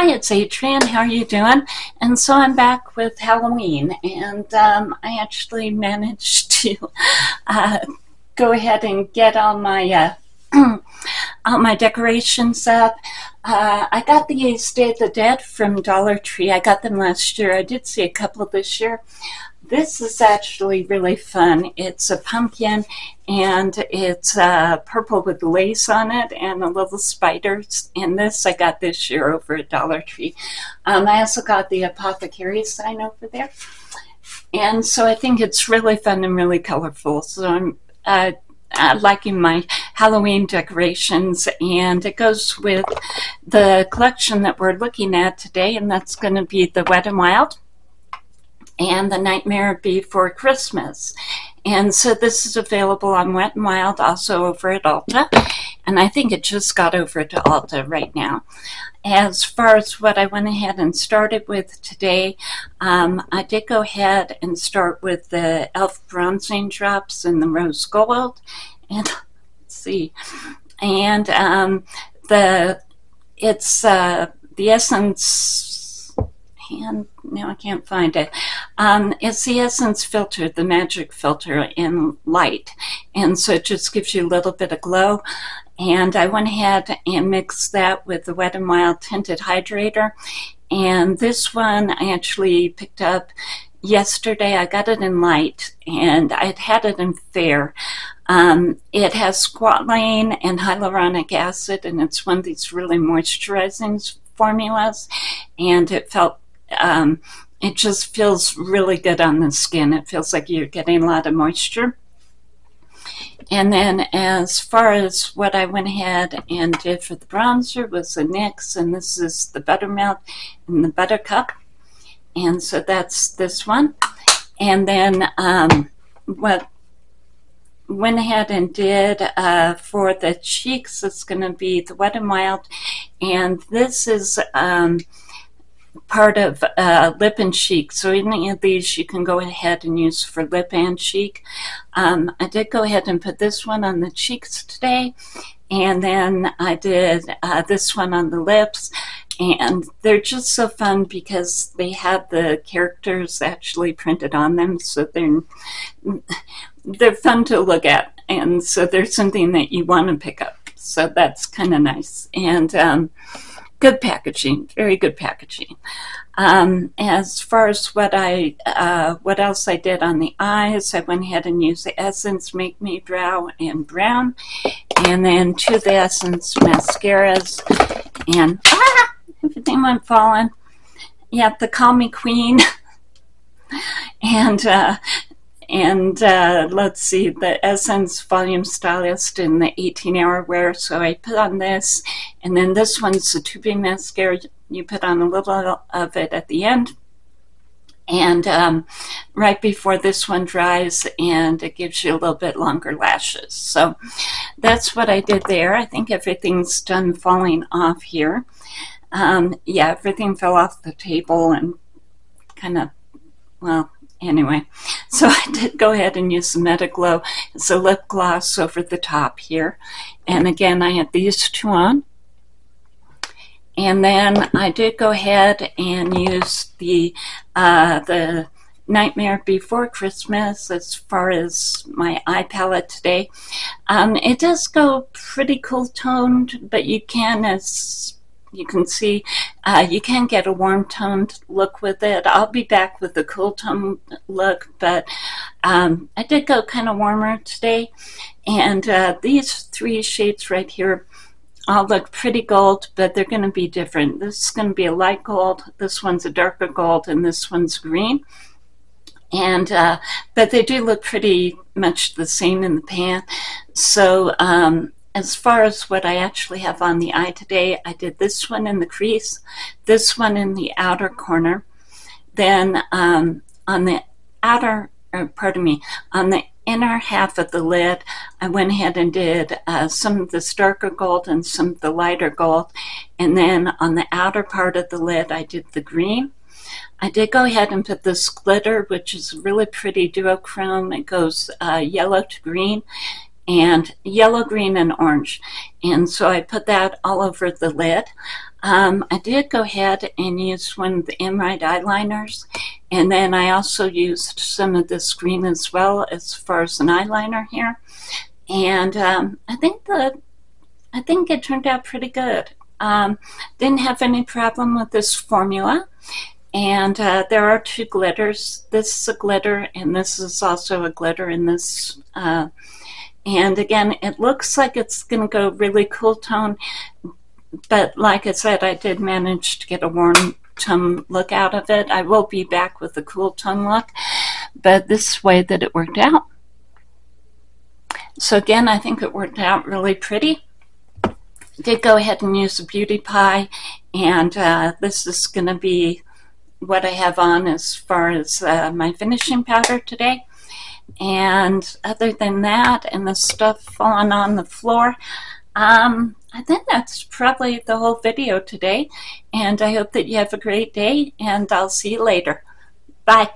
Hi, it's Adrienne. How are you doing? And so I'm back with Halloween, and um, I actually managed to uh, go ahead and get all my uh, all my decorations up. Uh, I got the Day of the Dead from Dollar Tree. I got them last year. I did see a couple this year. This is actually really fun. It's a pumpkin and it's uh, purple with lace on it and a little spiders. And this I got this year over at Dollar Tree. Um, I also got the apothecary sign over there. And so I think it's really fun and really colorful. So I'm uh, uh, liking my Halloween decorations, and it goes with the collection that we're looking at today, and that's going to be the Wet and Wild and The Nightmare Before Christmas. And so this is available on Wet and Wild, also over at Ulta. And I think it just got over to Ulta right now. As far as what I went ahead and started with today, um, I did go ahead and start with the e.l.f. bronzing drops in the rose gold. And let's see. And um, the it's uh, the Essence hand now I can't find it. Um, it's the Essence filter, the magic filter in light. And so it just gives you a little bit of glow. And I went ahead and mixed that with the Wet and Wild Tinted Hydrator. And this one I actually picked up yesterday. I got it in light and I had had it in fair. Um, it has squalane and hyaluronic acid, and it's one of these really moisturizing formulas. And it felt um, it just feels really good on the skin. It feels like you're getting a lot of moisture. And then as far as what I went ahead and did for the bronzer was the NYX, and this is the Buttermelt and the Butta Cup. And so that's this one. And then um, what went ahead and did uh, for the cheeks, it's going to be the Wet and Wild. And this is... Um, part of uh, lip and cheek. So any of these you can go ahead and use for lip and cheek. Um, I did go ahead and put this one on the cheeks today. And then I did uh, this one on the lips. And they're just so fun because they have the characters actually printed on them. So they're, they're fun to look at. And so there's something that you want to pick up. So that's kind of nice. And um, good packaging, very good packaging. Um, as far as what I, uh, what else I did on the eyes, I went ahead and used the Essence Make Me Brow and Brown, and then two the Essence mascaras, and ah, everything went falling. Yeah, the Call Me Queen, and uh, and uh, let's see, the Essence Volume Stylist in the 18 hour wear. So I put on this, and then this one's the tubing mascara. You put on a little of it at the end. And um, right before this one dries, and it gives you a little bit longer lashes. So that's what I did there. I think everything's done falling off here. Um, yeah, everything fell off the table and kind of, well, anyway, so I did go ahead and use the Metaglow. It's a lip gloss over the top here. And again, I had these two on. And then I did go ahead and use the, uh, the Nightmare Before Christmas as far as my eye palette today. Um, it does go pretty cool toned, but you can, as you can see uh, you can get a warm toned look with it. I'll be back with a cool toned look, but um, I did go kind of warmer today. And uh, these three shades right here all look pretty gold, but they're going to be different. This is going to be a light gold, this one's a darker gold, and this one's green. And uh, but they do look pretty much the same in the pan. So um, as far as what I actually have on the eye today, I did this one in the crease, this one in the outer corner. Then um, on the outer, or pardon me, on the inner half of the lid, I went ahead and did uh, some of the darker gold and some of the lighter gold. And then on the outer part of the lid, I did the green. I did go ahead and put this glitter, which is really pretty duochrome. It goes uh, yellow to green and yellow, green, and orange. And so I put that all over the lid. Um, I did go ahead and use one of the Emerald eyeliners, and then I also used some of this green as well as far as an eyeliner here. And um, I think the I think it turned out pretty good. Um, didn't have any problem with this formula. And uh, there are two glitters. This is a glitter, and this is also a glitter in this. Uh, and again, it looks like it's going to go really cool tone, but like I said, I did manage to get a warm tone look out of it. I will be back with a cool tone look, but this way that it worked out. So again, I think it worked out really pretty. I Did go ahead and use a beauty pie, and uh, this is going to be what I have on as far as uh, my finishing powder today. And other than that, and the stuff falling on the floor, um, I think that's probably the whole video today. And I hope that you have a great day, and I'll see you later. Bye.